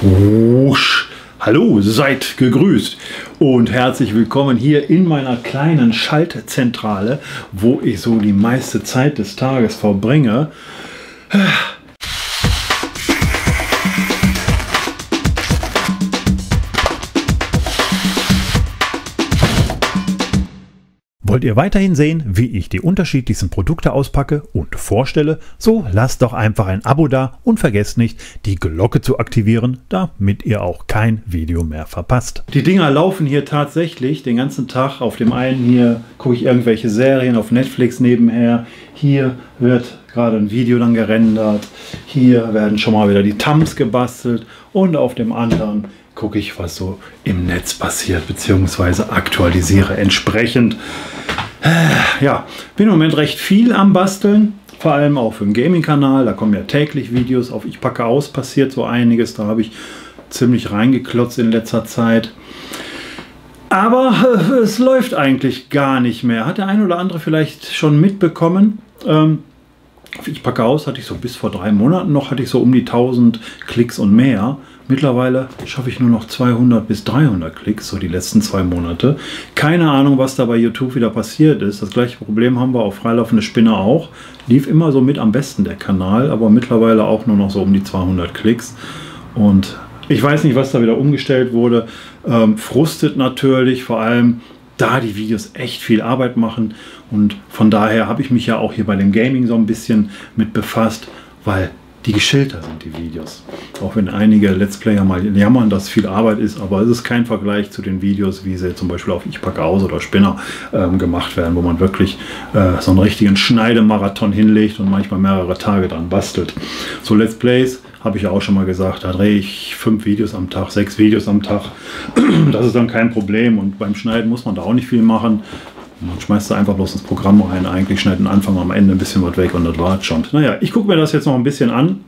Wusch. Hallo, seid gegrüßt und herzlich willkommen hier in meiner kleinen Schaltzentrale, wo ich so die meiste Zeit des Tages verbringe. Wollt ihr weiterhin sehen, wie ich die unterschiedlichsten Produkte auspacke und vorstelle? So lasst doch einfach ein Abo da und vergesst nicht, die Glocke zu aktivieren, damit ihr auch kein Video mehr verpasst. Die Dinger laufen hier tatsächlich den ganzen Tag. Auf dem einen hier gucke ich irgendwelche Serien auf Netflix nebenher. Hier wird gerade ein Video dann gerendert. Hier werden schon mal wieder die Thumbs gebastelt und auf dem anderen gucke ich, was so im Netz passiert, beziehungsweise aktualisiere entsprechend. Äh, ja, bin im Moment recht viel am Basteln, vor allem auch für den Gaming-Kanal. Da kommen ja täglich Videos auf Ich packe aus, passiert so einiges. Da habe ich ziemlich reingeklotzt in letzter Zeit. Aber äh, es läuft eigentlich gar nicht mehr. Hat der ein oder andere vielleicht schon mitbekommen? Ähm, ich packe aus, hatte ich so bis vor drei Monaten noch, hatte ich so um die 1000 Klicks und mehr. Mittlerweile schaffe ich nur noch 200 bis 300 Klicks, so die letzten zwei Monate. Keine Ahnung, was da bei YouTube wieder passiert ist. Das gleiche Problem haben wir auf Freilaufende Spinne auch. Lief immer so mit am besten der Kanal, aber mittlerweile auch nur noch so um die 200 Klicks. Und ich weiß nicht, was da wieder umgestellt wurde. Ähm, frustet natürlich, vor allem da die Videos echt viel Arbeit machen. Und von daher habe ich mich ja auch hier bei dem Gaming so ein bisschen mit befasst, weil die geschilter sind, die Videos. Auch wenn einige Let's Player mal jammern, dass viel Arbeit ist, aber es ist kein Vergleich zu den Videos, wie sie zum Beispiel auf Ich packe aus oder Spinner ähm, gemacht werden, wo man wirklich äh, so einen richtigen Schneidemarathon hinlegt und manchmal mehrere Tage dran bastelt. So Let's Plays habe ich ja auch schon mal gesagt, da drehe ich fünf Videos am Tag, sechs Videos am Tag. Das ist dann kein Problem und beim Schneiden muss man da auch nicht viel machen. Man schmeißt da einfach bloß ins Programm rein, eigentlich schneidet den Anfang am Ende ein bisschen was weg und das war schon. Naja, ich gucke mir das jetzt noch ein bisschen an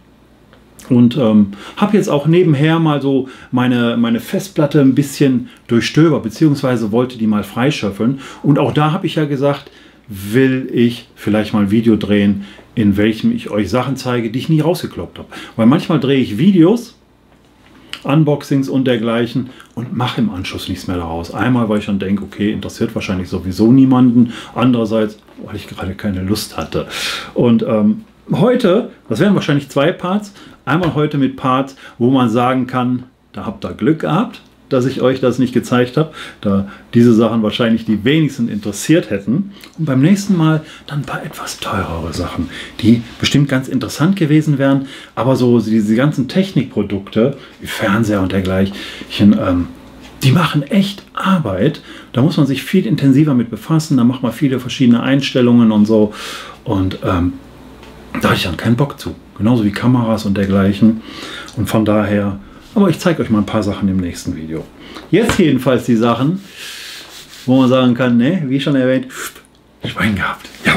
und ähm, habe jetzt auch nebenher mal so meine, meine Festplatte ein bisschen durchstöbert, beziehungsweise wollte die mal freischöffeln. Und auch da habe ich ja gesagt, will ich vielleicht mal ein Video drehen, in welchem ich euch Sachen zeige, die ich nie rausgekloppt habe. Weil manchmal drehe ich Videos, Unboxings und dergleichen und mache im Anschluss nichts mehr daraus. Einmal, weil ich dann denke, okay, interessiert wahrscheinlich sowieso niemanden. Andererseits, weil ich gerade keine Lust hatte. Und ähm, heute, das wären wahrscheinlich zwei Parts. Einmal heute mit Parts, wo man sagen kann, da habt ihr Glück gehabt dass ich euch das nicht gezeigt habe, da diese Sachen wahrscheinlich die wenigsten interessiert hätten. Und beim nächsten Mal dann ein paar etwas teurere Sachen, die bestimmt ganz interessant gewesen wären, aber so diese ganzen Technikprodukte, wie Fernseher und dergleichen, ähm, die machen echt Arbeit. Da muss man sich viel intensiver mit befassen. Da macht man viele verschiedene Einstellungen und so. Und ähm, da habe ich dann keinen Bock zu. Genauso wie Kameras und dergleichen. Und von daher aber ich zeige euch mal ein paar Sachen im nächsten Video. Jetzt jedenfalls die Sachen, wo man sagen kann, ne, wie schon erwähnt, Schwein gehabt. Ja.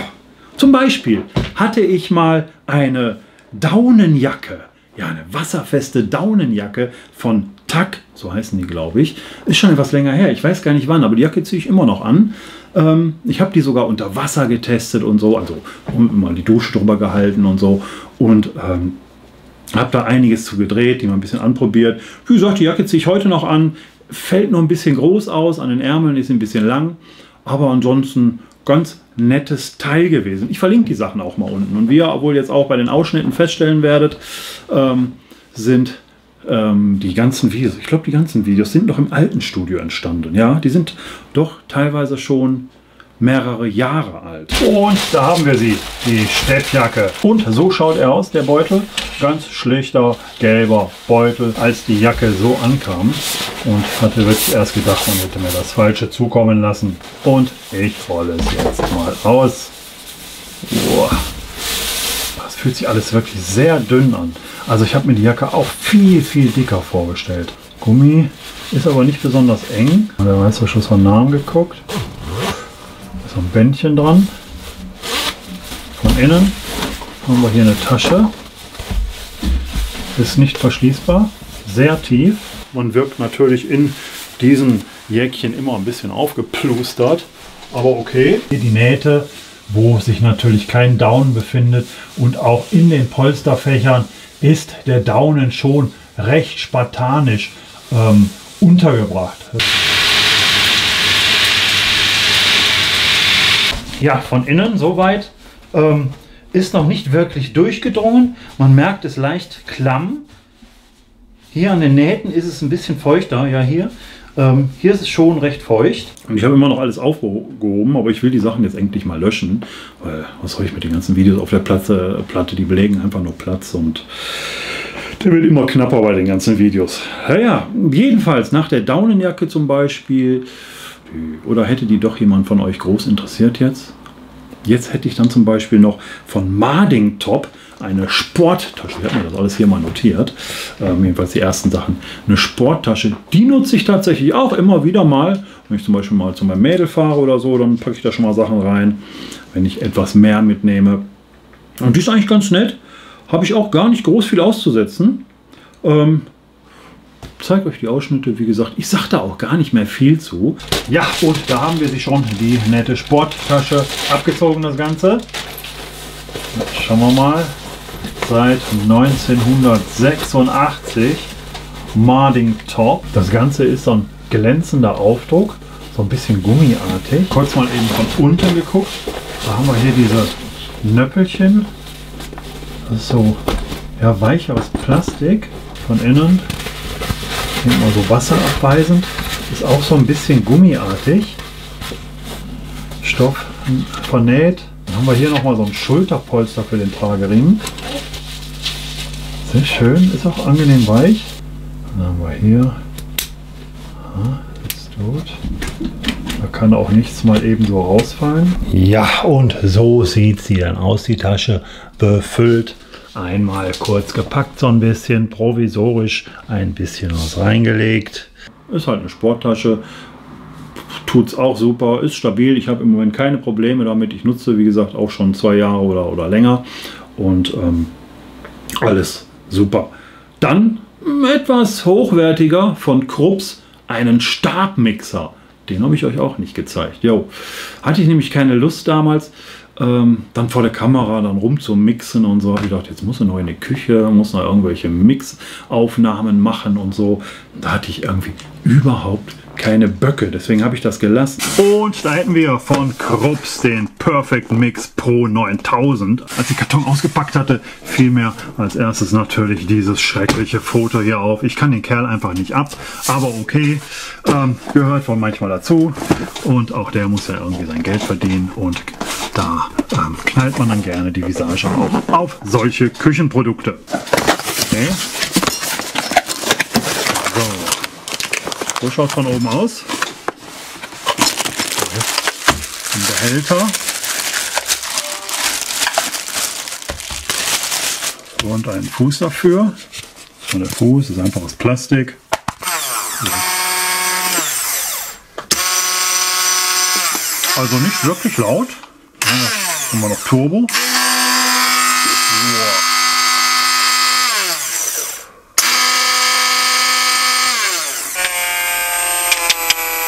Zum Beispiel hatte ich mal eine Daunenjacke. Ja, eine wasserfeste Daunenjacke von Tack, so heißen die, glaube ich. Ist schon etwas länger her. Ich weiß gar nicht wann, aber die Jacke ziehe ich immer noch an. Ähm, ich habe die sogar unter Wasser getestet und so, also mal die Dusche drüber gehalten und so. Und ähm, habe da einiges zu gedreht, die mal ein bisschen anprobiert. Wie gesagt, die Jacke ziehe ich heute noch an. Fällt nur ein bisschen groß aus, an den Ärmeln ist ein bisschen lang. Aber ansonsten ganz nettes Teil gewesen. Ich verlinke die Sachen auch mal unten. Und wie ihr wohl jetzt auch bei den Ausschnitten feststellen werdet, ähm, sind ähm, die ganzen Videos, ich glaube die ganzen Videos sind noch im alten Studio entstanden. Ja, die sind doch teilweise schon mehrere Jahre alt. Und da haben wir sie, die Steppjacke. Und so schaut er aus, der Beutel. Ganz schlichter gelber Beutel, als die Jacke so ankam. Und hatte wirklich erst gedacht, man hätte mir das Falsche zukommen lassen. Und ich rolle es jetzt mal aus. Boah. Das fühlt sich alles wirklich sehr dünn an. Also ich habe mir die Jacke auch viel, viel dicker vorgestellt. Gummi ist aber nicht besonders eng. Der Reißverschluss von Namen geguckt so ein Bändchen dran. Von innen haben wir hier eine Tasche. Ist nicht verschließbar, sehr tief. Man wirkt natürlich in diesen Jäckchen immer ein bisschen aufgeplustert, aber okay. Hier die Nähte, wo sich natürlich kein Daunen befindet und auch in den Polsterfächern ist der Daunen schon recht spartanisch ähm, untergebracht. Ja, von innen soweit ähm, ist noch nicht wirklich durchgedrungen. Man merkt es leicht klamm. Hier an den Nähten ist es ein bisschen feuchter, ja hier. Ähm, hier ist es schon recht feucht. Und ich habe immer noch alles aufgehoben, aber ich will die Sachen jetzt endlich mal löschen. Weil was soll ich mit den ganzen Videos auf der Platte, Platte die belegen einfach nur Platz und der wird immer knapper bei den ganzen Videos. Naja, jedenfalls nach der Daunenjacke zum Beispiel. Oder hätte die doch jemand von euch groß interessiert jetzt? Jetzt hätte ich dann zum Beispiel noch von Marding Top eine Sporttasche. Habe mir das alles hier mal notiert. Ähm, jedenfalls die ersten Sachen. Eine Sporttasche, die nutze ich tatsächlich auch immer wieder mal. Wenn ich zum Beispiel mal zu meinem Mädel fahre oder so, dann packe ich da schon mal Sachen rein. Wenn ich etwas mehr mitnehme. Und die ist eigentlich ganz nett. Habe ich auch gar nicht groß viel auszusetzen. Ähm, zeige euch die Ausschnitte, wie gesagt, ich sage da auch gar nicht mehr viel zu. Ja, und da haben wir sie schon, die nette Sporttasche abgezogen, das Ganze. Jetzt schauen wir mal. Seit 1986 Marding Top. Das Ganze ist so ein glänzender Aufdruck, so ein bisschen gummiartig. Kurz mal eben von unten geguckt. Da haben wir hier diese Nöppelchen. Das ist so ja, weicheres Plastik von innen denke mal so wasserabweisend. Ist auch so ein bisschen gummiartig. Stoff vernäht. Dann haben wir hier nochmal so ein Schulterpolster für den Tragering. Sehr schön, ist auch angenehm weich. Dann haben wir hier. Ist tot. Da kann auch nichts mal eben so rausfallen. Ja, und so sieht sie dann aus, die Tasche. Befüllt Einmal kurz gepackt, so ein bisschen provisorisch, ein bisschen was reingelegt. Ist halt eine Sporttasche, tut es auch super, ist stabil. Ich habe im Moment keine Probleme damit. Ich nutze, wie gesagt, auch schon zwei Jahre oder, oder länger und ähm, alles super. Dann etwas hochwertiger von Krups, einen Stabmixer. Den habe ich euch auch nicht gezeigt. Jo. Hatte ich nämlich keine Lust damals ähm, dann vor der Kamera dann rum zu mixen und so. Ich gedacht, jetzt muss er noch in die Küche, muss noch irgendwelche Mixaufnahmen machen und so. Da hatte ich irgendwie überhaupt keine Böcke, deswegen habe ich das gelassen. Und da hätten wir von Krups den Perfect Mix Pro 9000. Als ich Karton ausgepackt hatte, fiel mir als erstes natürlich dieses schreckliche Foto hier auf. Ich kann den Kerl einfach nicht ab, aber okay, ähm, gehört wohl manchmal dazu. Und auch der muss ja irgendwie sein Geld verdienen und da ähm, knallt man dann gerne die Visage auch auf solche Küchenprodukte. Okay. So, so schaut von oben aus. Ein Behälter. Und einen Fuß dafür. Und der Fuß ist einfach aus Plastik. Also nicht wirklich laut. Haben wir noch Turbo.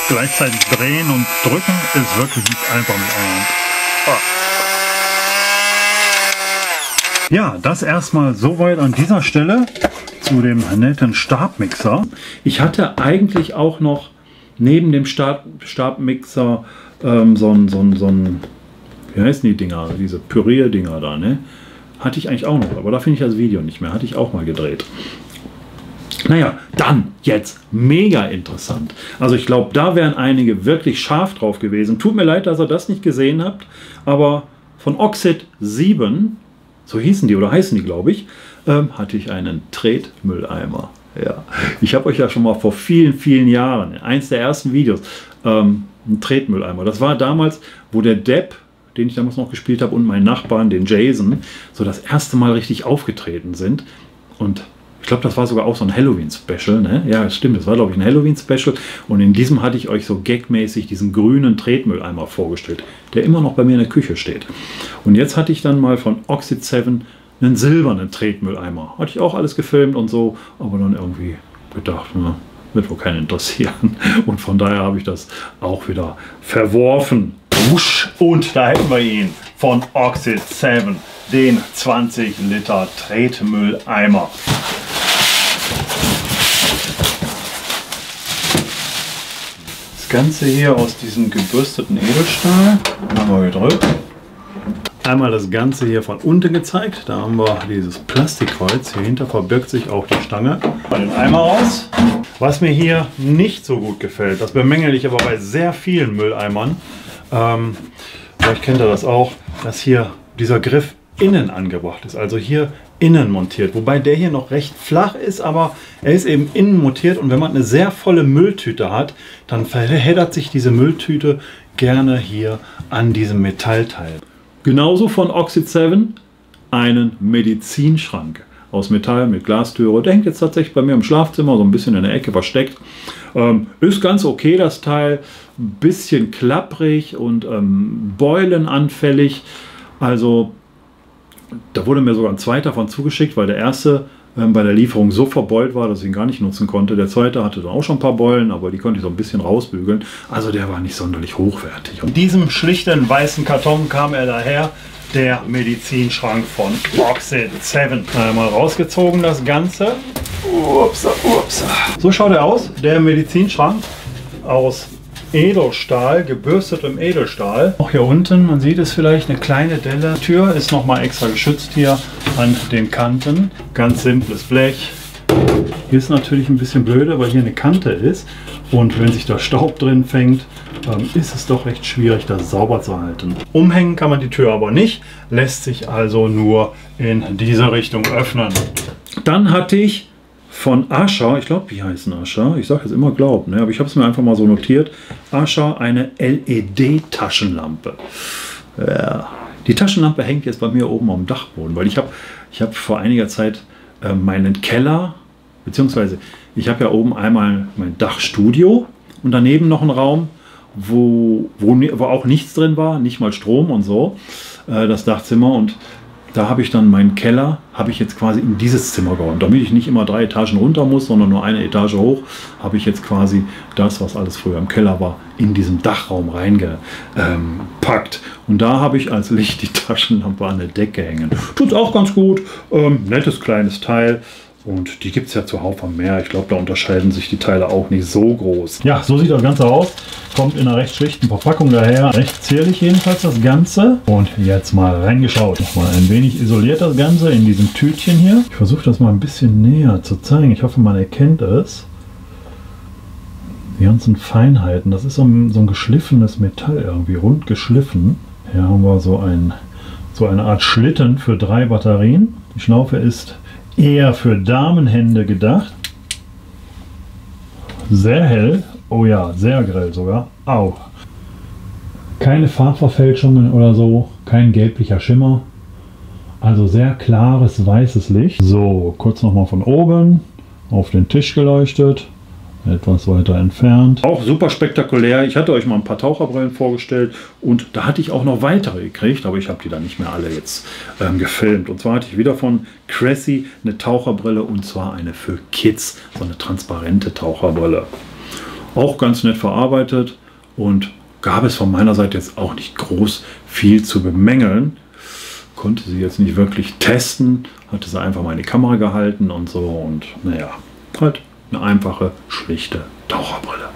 Gleichzeitig drehen und drücken ist wirklich nicht einfach mit einer ah. Ja, das erstmal soweit an dieser Stelle zu dem netten Stabmixer. Ich hatte eigentlich auch noch neben dem Stab, Stabmixer ähm, so ein, so ein, so ein wie heißen die Dinger, diese Pürier-Dinger da, ne? Hatte ich eigentlich auch noch, aber da finde ich das Video nicht mehr. Hatte ich auch mal gedreht. Naja, dann jetzt mega interessant. Also ich glaube, da wären einige wirklich scharf drauf gewesen. Tut mir leid, dass ihr das nicht gesehen habt, aber von Oxid 7, so hießen die oder heißen die, glaube ich, ähm, hatte ich einen Tretmülleimer. Ja, ich habe euch ja schon mal vor vielen, vielen Jahren, eins der ersten Videos, ähm, einen Tretmülleimer. Das war damals, wo der Depp den ich damals noch gespielt habe, und mein Nachbarn, den Jason, so das erste Mal richtig aufgetreten sind. Und ich glaube, das war sogar auch so ein Halloween-Special. Ne? Ja, stimmt, das war, glaube ich, ein Halloween-Special. Und in diesem hatte ich euch so gagmäßig diesen grünen Tretmülleimer vorgestellt, der immer noch bei mir in der Küche steht. Und jetzt hatte ich dann mal von Oxid 7 einen silbernen Tretmülleimer. Hatte ich auch alles gefilmt und so, aber dann irgendwie gedacht, na, wird wohl keinen interessieren. Und von daher habe ich das auch wieder verworfen. Und da hätten wir ihn von Oxid 7, den 20 Liter Tretmülleimer. Das Ganze hier aus diesem gebürsteten Edelstahl, einmal gedrückt. Einmal das Ganze hier von unten gezeigt, da haben wir dieses Plastikkreuz, hier hinter verbirgt sich auch die Stange. Mal den Eimer raus. Was mir hier nicht so gut gefällt, das bemängel ich aber bei sehr vielen Mülleimern, ähm, vielleicht kennt ihr das auch, dass hier dieser Griff innen angebracht ist. Also hier innen montiert. Wobei der hier noch recht flach ist, aber er ist eben innen montiert. Und wenn man eine sehr volle Mülltüte hat, dann verheddert sich diese Mülltüte gerne hier an diesem Metallteil. Genauso von Oxid 7 einen Medizinschrank aus Metall mit Glastüre. Der hängt jetzt tatsächlich bei mir im Schlafzimmer, so ein bisschen in der Ecke versteckt. Ähm, ist ganz okay, das Teil. Ein bisschen klapprig und ähm, beulenanfällig. Also da wurde mir sogar ein zweiter von zugeschickt, weil der erste ähm, bei der Lieferung so verbeult war, dass ich ihn gar nicht nutzen konnte. Der zweite hatte dann auch schon ein paar Beulen, aber die konnte ich so ein bisschen rausbügeln. Also der war nicht sonderlich hochwertig. In diesem schlichten weißen Karton kam er daher, der Medizinschrank von Oxid 7. Einmal rausgezogen das Ganze. Upsa, upsa. So schaut er aus, der Medizinschrank aus Edelstahl, gebürstetem Edelstahl. Auch hier unten, man sieht es vielleicht, eine kleine Delle. Die Tür ist nochmal extra geschützt hier an den Kanten. Ganz simples Blech. Hier ist natürlich ein bisschen blöde, weil hier eine Kante ist. Und wenn sich da Staub drin fängt, ähm, ist es doch recht schwierig, das sauber zu halten. Umhängen kann man die Tür aber nicht, lässt sich also nur in diese Richtung öffnen. Dann hatte ich von Asha, ich glaube, wie heißen Asha? Ich sage jetzt immer glauben, ne? aber ich habe es mir einfach mal so notiert. Asha eine LED-Taschenlampe. Ja. Die Taschenlampe hängt jetzt bei mir oben am Dachboden, weil ich habe ich hab vor einiger Zeit äh, meinen Keller, beziehungsweise ich habe ja oben einmal mein Dachstudio und daneben noch einen Raum, wo, wo, wo auch nichts drin war, nicht mal Strom und so, äh, das Dachzimmer. Und da habe ich dann meinen Keller, habe ich jetzt quasi in dieses Zimmer geräumt. Damit ich nicht immer drei Etagen runter muss, sondern nur eine Etage hoch, habe ich jetzt quasi das, was alles früher im Keller war, in diesen Dachraum reingepackt. Und da habe ich als Licht die Taschenlampe an der Decke hängen. Tut auch ganz gut. Ähm, nettes kleines Teil. Und die gibt es ja zuhauf am Meer. Ich glaube, da unterscheiden sich die Teile auch nicht so groß. Ja, so sieht das Ganze aus. Kommt in einer recht schlichten Verpackung daher. Recht zierlich jedenfalls das Ganze. Und jetzt mal reingeschaut. Nochmal ein wenig isoliert das Ganze in diesem Tütchen hier. Ich versuche das mal ein bisschen näher zu zeigen. Ich hoffe, man erkennt es. Die ganzen Feinheiten. Das ist so ein, so ein geschliffenes Metall irgendwie, rund geschliffen. Hier haben wir so, ein, so eine Art Schlitten für drei Batterien. Die Schlaufe ist eher für Damenhände gedacht. Sehr hell. Oh ja, sehr grell sogar. Auch. Keine Farbverfälschungen oder so. Kein gelblicher Schimmer. Also sehr klares weißes Licht. So, kurz nochmal von oben auf den Tisch geleuchtet etwas weiter entfernt. Auch super spektakulär. Ich hatte euch mal ein paar Taucherbrillen vorgestellt und da hatte ich auch noch weitere gekriegt, aber ich habe die dann nicht mehr alle jetzt ähm, gefilmt. Und zwar hatte ich wieder von Cressy eine Taucherbrille und zwar eine für Kids, so eine transparente Taucherbrille. Auch ganz nett verarbeitet und gab es von meiner Seite jetzt auch nicht groß viel zu bemängeln. Konnte sie jetzt nicht wirklich testen, hatte sie einfach mal in die Kamera gehalten und so und naja, halt eine einfache, schlichte Taucherbrille.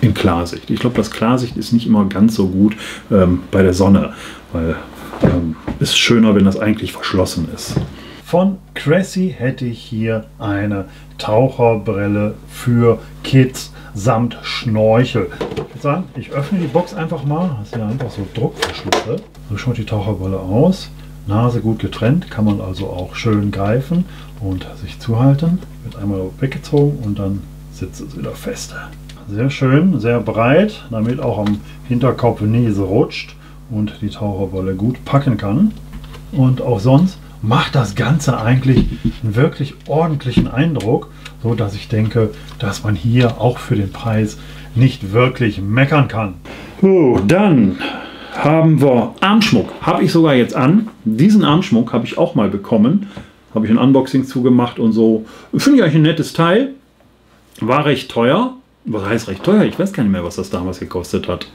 In Klarsicht. Ich glaube, das Klarsicht ist nicht immer ganz so gut ähm, bei der Sonne, weil ähm, ist schöner, wenn das eigentlich verschlossen ist. Von Cressy hätte ich hier eine Taucherbrille für Kids samt Schnorchel. Ich würde sagen, ich öffne die Box einfach mal. Das sind ja einfach so Druckverschlüsse. So schaut die Taucherbrille aus. Nase gut getrennt, kann man also auch schön greifen und sich zuhalten. Wird einmal weggezogen und dann sitzt es wieder fest. Sehr schön, sehr breit, damit auch am Hinterkopf nie rutscht und die Taucherwolle gut packen kann. Und auch sonst macht das Ganze eigentlich einen wirklich ordentlichen Eindruck, so dass ich denke, dass man hier auch für den Preis nicht wirklich meckern kann. So, dann haben wir Armschmuck. Habe ich sogar jetzt an. Diesen Armschmuck habe ich auch mal bekommen. Habe ich ein Unboxing zugemacht und so. Finde ich eigentlich ein nettes Teil. War recht teuer. Was heißt recht teuer? Ich weiß gar nicht mehr, was das damals gekostet hat.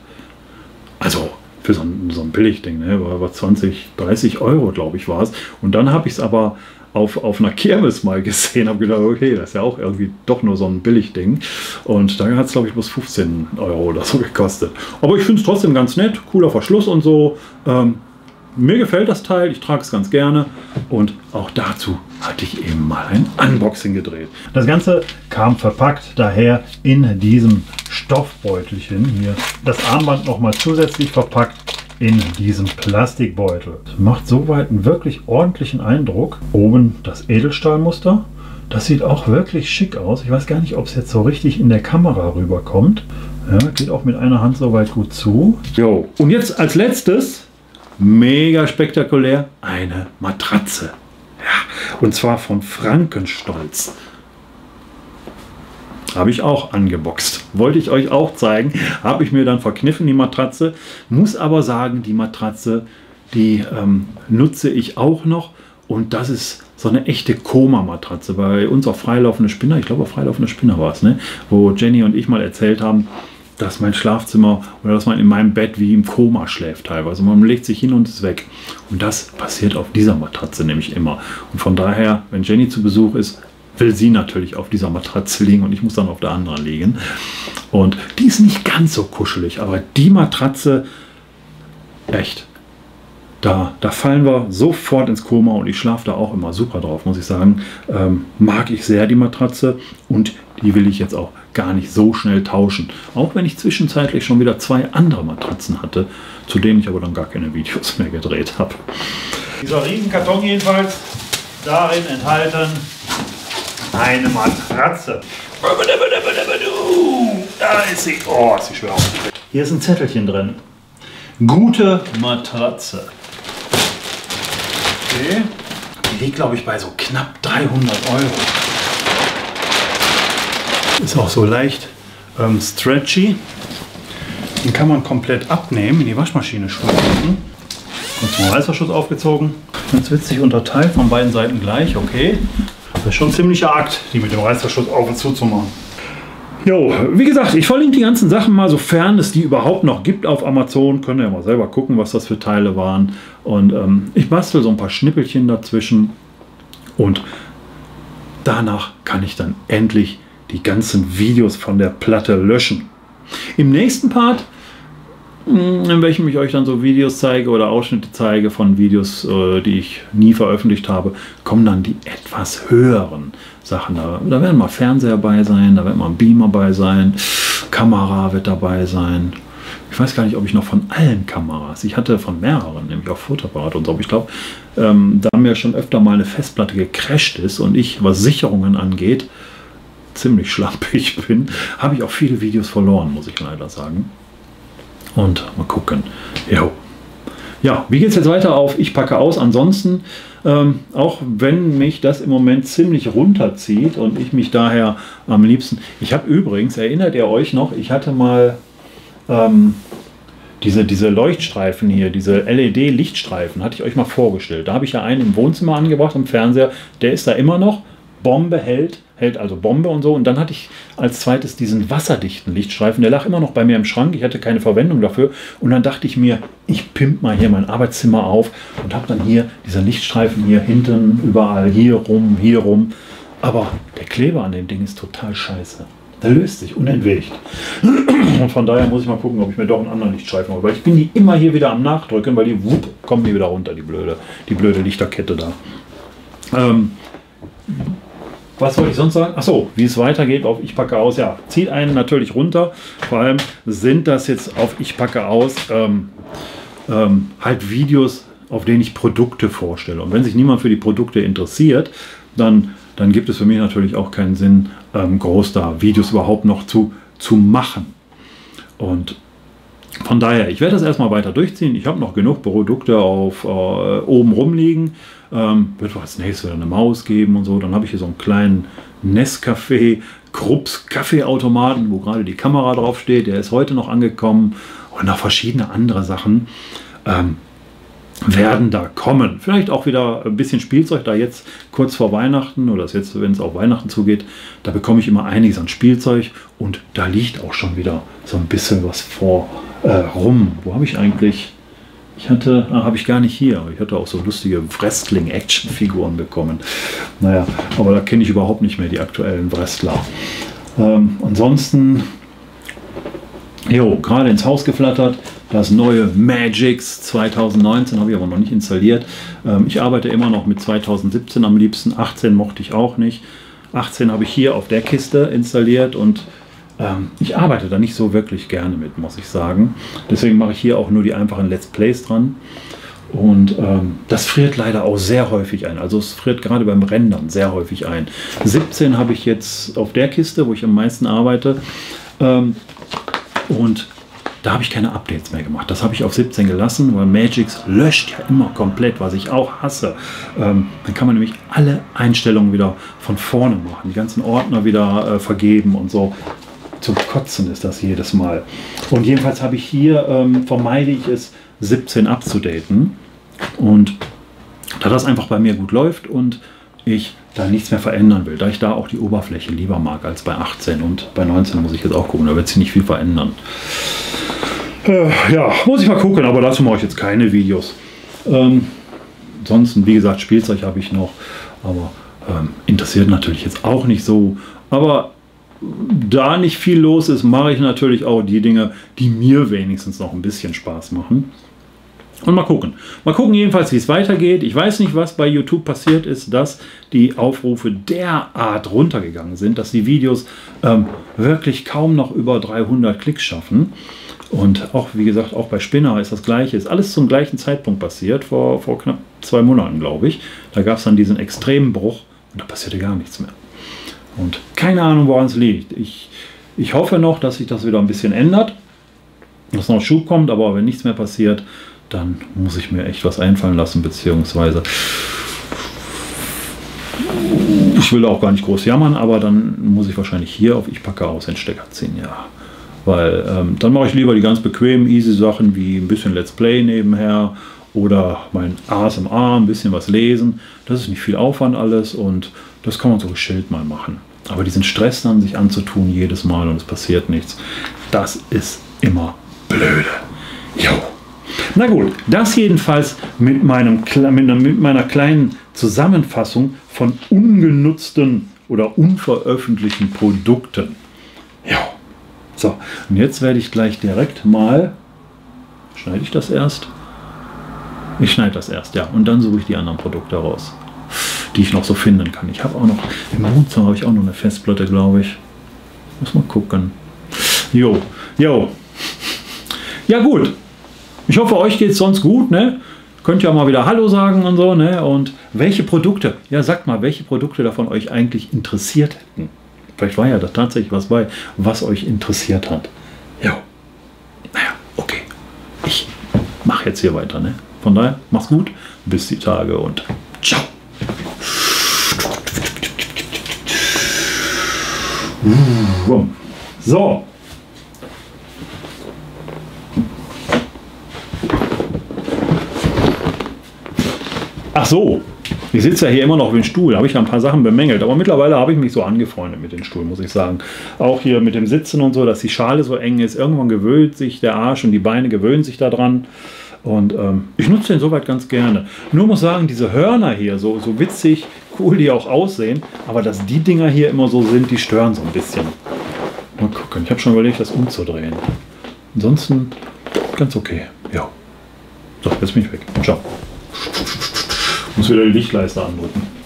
Also für so ein, so ein Billigding, ne? war, war 20, 30 Euro, glaube ich, war es. Und dann habe ich es aber auf, auf einer Kirmes mal gesehen, habe gedacht, okay, das ist ja auch irgendwie doch nur so ein Billigding. Und da hat es, glaube ich, bloß 15 Euro oder so gekostet. Aber ich finde es trotzdem ganz nett, cooler Verschluss und so. Ähm, mir gefällt das Teil, ich trage es ganz gerne und auch dazu hatte ich eben mal ein Unboxing gedreht. Das Ganze kam verpackt daher in diesem Stoffbeutelchen hier. Das Armband nochmal zusätzlich verpackt in diesem Plastikbeutel. Das macht soweit einen wirklich ordentlichen Eindruck. Oben das Edelstahlmuster. Das sieht auch wirklich schick aus. Ich weiß gar nicht, ob es jetzt so richtig in der Kamera rüberkommt. Ja, geht auch mit einer Hand soweit gut zu. Jo. Und jetzt als letztes mega spektakulär, eine Matratze. Ja, und zwar von Frankenstolz. Habe ich auch angeboxt. Wollte ich euch auch zeigen. Habe ich mir dann verkniffen, die Matratze. Muss aber sagen, die Matratze, die ähm, nutze ich auch noch. Und das ist so eine echte Koma-Matratze. Bei uns auf freilaufende Spinner, ich glaube auf freilaufende Spinner war es, ne? wo Jenny und ich mal erzählt haben, dass mein Schlafzimmer oder dass man in meinem Bett wie im Koma schläft teilweise. Man legt sich hin und ist weg. Und das passiert auf dieser Matratze nämlich immer. Und von daher, wenn Jenny zu Besuch ist, will sie natürlich auf dieser Matratze liegen und ich muss dann auf der anderen liegen. Und die ist nicht ganz so kuschelig, aber die Matratze, echt, da, da fallen wir sofort ins Koma und ich schlafe da auch immer super drauf, muss ich sagen. Ähm, mag ich sehr die Matratze und die will ich jetzt auch gar nicht so schnell tauschen. Auch wenn ich zwischenzeitlich schon wieder zwei andere Matratzen hatte, zu denen ich aber dann gar keine Videos mehr gedreht habe. Dieser Riesenkarton jedenfalls, darin enthalten eine Matratze. Da ist sie. Oh, ist sie schwer. Hier ist ein Zettelchen drin. Gute Matratze. Okay. Die liegt, glaube ich, bei so knapp 300 Euro. Ist auch so leicht ähm, stretchy. Den kann man komplett abnehmen, in die Waschmaschine schmeißen. Kurz mal Reißverschluss aufgezogen. Jetzt wird sich unterteilt von beiden Seiten gleich, okay. Das ist schon ein ziemlicher Akt, die mit dem Reißverschluss auf und zu zu machen. Jo, wie gesagt, ich verlinke die ganzen Sachen mal, sofern es die überhaupt noch gibt auf Amazon. Könnt ihr ja mal selber gucken, was das für Teile waren. Und ähm, ich bastel so ein paar Schnippelchen dazwischen. Und danach kann ich dann endlich die ganzen Videos von der Platte löschen. Im nächsten Part, in welchem ich euch dann so Videos zeige oder Ausschnitte zeige von Videos, äh, die ich nie veröffentlicht habe, kommen dann die etwas höheren Sachen. Da, da werden mal Fernseher dabei sein, da wird mal ein Beamer dabei sein, Kamera wird dabei sein. Ich weiß gar nicht, ob ich noch von allen Kameras, ich hatte von mehreren, nämlich auch Fotoapparat und so, aber ich glaube, ähm, da mir schon öfter mal eine Festplatte gecrasht ist und ich, was Sicherungen angeht, ziemlich schlampig bin, habe ich auch viele Videos verloren, muss ich leider sagen. Und mal gucken. Jo. Ja, wie geht es jetzt weiter auf Ich packe aus? Ansonsten, ähm, auch wenn mich das im Moment ziemlich runterzieht und ich mich daher am liebsten. Ich habe übrigens, erinnert ihr euch noch, ich hatte mal ähm, diese, diese Leuchtstreifen hier, diese LED-Lichtstreifen, hatte ich euch mal vorgestellt. Da habe ich ja einen im Wohnzimmer angebracht, im Fernseher. Der ist da immer noch. Bombe hält hält also Bombe und so. Und dann hatte ich als zweites diesen wasserdichten Lichtstreifen. Der lag immer noch bei mir im Schrank. Ich hatte keine Verwendung dafür. Und dann dachte ich mir, ich pimp mal hier mein Arbeitszimmer auf und habe dann hier diese Lichtstreifen hier hinten, überall, hier rum, hier rum. Aber der Kleber an dem Ding ist total scheiße. Der löst sich unentwegt. Und von daher muss ich mal gucken, ob ich mir doch einen anderen Lichtstreifen hole. Weil ich bin die immer hier wieder am Nachdrücken, weil die wupp, kommen die wieder runter, die blöde, die blöde Lichterkette da. Ähm, was soll ich sonst sagen? Achso, wie es weitergeht auf Ich packe aus. Ja, zieht einen natürlich runter. Vor allem sind das jetzt auf Ich packe aus ähm, ähm, halt Videos, auf denen ich Produkte vorstelle. Und wenn sich niemand für die Produkte interessiert, dann, dann gibt es für mich natürlich auch keinen Sinn, ähm, groß da Videos überhaupt noch zu, zu machen. Und von daher, ich werde das erstmal weiter durchziehen. Ich habe noch genug Produkte auf äh, oben rumliegen. Ähm, wird als nächstes wieder eine Maus geben und so. Dann habe ich hier so einen kleinen Nescafé Krups Kaffeeautomaten, wo gerade die Kamera drauf steht. Der ist heute noch angekommen. Und noch verschiedene andere Sachen ähm, werden da kommen. Vielleicht auch wieder ein bisschen Spielzeug, da jetzt kurz vor Weihnachten oder jetzt, wenn es auf Weihnachten zugeht, da bekomme ich immer einiges an Spielzeug und da liegt auch schon wieder so ein bisschen was vor äh, rum. Wo habe ich eigentlich Ich hatte, ah, habe ich gar nicht hier, ich hatte auch so lustige Wrestling-Action-Figuren bekommen. Naja, aber da kenne ich überhaupt nicht mehr die aktuellen Wrestler. Ähm, ansonsten, jo, gerade ins Haus geflattert. Das neue Magix 2019 habe ich aber noch nicht installiert. Ähm, ich arbeite immer noch mit 2017 am liebsten. 18 mochte ich auch nicht. 18 habe ich hier auf der Kiste installiert und ähm, ich arbeite da nicht so wirklich gerne mit, muss ich sagen. Deswegen mache ich hier auch nur die einfachen Let's Plays dran. Und ähm, das friert leider auch sehr häufig ein. Also es friert gerade beim Rendern sehr häufig ein. 17 habe ich jetzt auf der Kiste, wo ich am meisten arbeite. Ähm, und da habe ich keine Updates mehr gemacht. Das habe ich auf 17 gelassen, weil Magix löscht ja immer komplett, was ich auch hasse. Ähm, dann kann man nämlich alle Einstellungen wieder von vorne machen, die ganzen Ordner wieder äh, vergeben und so. Zum Kotzen ist das jedes Mal. Und jedenfalls habe ich hier, ähm, vermeide ich es, 17 abzudaten. Und da das einfach bei mir gut läuft und ich da nichts mehr verändern will, da ich da auch die Oberfläche lieber mag als bei 18 und bei 19 muss ich jetzt auch gucken, da wird sich nicht viel verändern. Äh, ja, muss ich mal gucken, aber dazu mache ich jetzt keine Videos. Ähm, ansonsten, wie gesagt, Spielzeug habe ich noch, aber ähm, interessiert natürlich jetzt auch nicht so. Aber da nicht viel los ist, mache ich natürlich auch die Dinge, die mir wenigstens noch ein bisschen Spaß machen. Und mal gucken. Mal gucken jedenfalls, wie es weitergeht. Ich weiß nicht, was bei YouTube passiert ist, dass die Aufrufe derart runtergegangen sind, dass die Videos ähm, wirklich kaum noch über 300 Klicks schaffen. Und auch, wie gesagt, auch bei Spinner ist das Gleiche. Ist alles zum gleichen Zeitpunkt passiert, vor, vor knapp zwei Monaten, glaube ich. Da gab es dann diesen extremen Bruch und da passierte gar nichts mehr. Und keine Ahnung, woran es liegt. Ich, ich hoffe noch, dass sich das wieder ein bisschen ändert, dass noch Schub kommt, aber wenn nichts mehr passiert, dann muss ich mir echt was einfallen lassen, beziehungsweise ich will auch gar nicht groß jammern, aber dann muss ich wahrscheinlich hier auf Ich packe aus den Stecker ziehen, ja. Weil ähm, dann mache ich lieber die ganz bequemen, easy Sachen wie ein bisschen Let's Play nebenher oder mein ASMR, ein bisschen was lesen. Das ist nicht viel Aufwand alles und das kann man so geschillt mal machen. Aber diesen Stress dann sich anzutun jedes Mal und es passiert nichts, das ist immer blöde. Jo. Na gut, das jedenfalls mit, meinem, mit meiner kleinen Zusammenfassung von ungenutzten oder unveröffentlichten Produkten. Ja. So, und jetzt werde ich gleich direkt mal. Schneide ich das erst? Ich schneide das erst, ja. Und dann suche ich die anderen Produkte raus, die ich noch so finden kann. Ich habe auch noch, im Wohnzimmer habe ich auch noch eine Festplatte, glaube ich. Muss mal gucken. Jo, jo. Ja, gut. Ich hoffe, euch geht es sonst gut, ne? Könnt ihr auch mal wieder Hallo sagen und so, ne? Und welche Produkte, ja, sagt mal, welche Produkte davon euch eigentlich interessiert hätten. Vielleicht war ja da tatsächlich was bei, was euch interessiert hat. Ja. Naja, okay. Ich mache jetzt hier weiter, ne? Von daher, mach's gut, bis die Tage und ciao. So. Ach so, ich sitze ja hier immer noch auf dem Stuhl, habe ich ja ein paar Sachen bemängelt, aber mittlerweile habe ich mich so angefreundet mit dem Stuhl, muss ich sagen. Auch hier mit dem Sitzen und so, dass die Schale so eng ist. Irgendwann gewöhnt sich der Arsch und die Beine gewöhnen sich daran. Und ähm, ich nutze den soweit ganz gerne. Nur muss sagen, diese Hörner hier, so, so witzig, cool die auch aussehen, aber dass die Dinger hier immer so sind, die stören so ein bisschen. Mal gucken, ich habe schon überlegt, das umzudrehen. Ansonsten ganz okay. Ja. So, jetzt bin ich weg. Ciao. Muss wieder die Lichtleiste andrücken.